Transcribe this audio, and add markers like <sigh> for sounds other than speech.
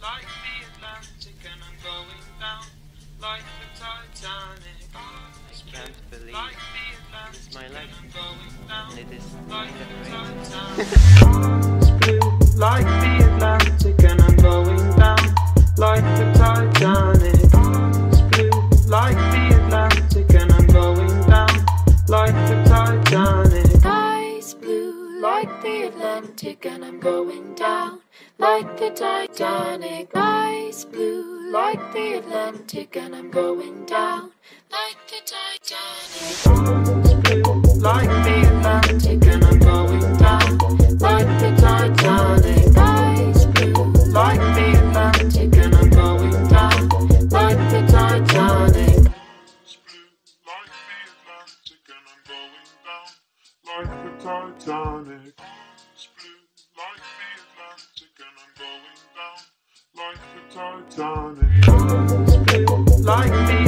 like the Atlantic and I'm going down like the Titanic. I can't believe Like the it's my life, and I'm going down it is like the Titanic. Titanic. <laughs> It's blue like Atlantic, and I'm going down like the Titanic. Sky's blue like the Atlantic, and I'm going down like the Titanic. Blue, like the Atlantic and I'm going down Like the Titanic. Sky's blue like the Atlantic and I'm going down like the Titanic. like the Atlantic and I'm going down like the Titanic. Blue like the Atlantic and I'm going down like the Titanic. Like the